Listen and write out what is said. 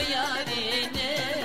yarine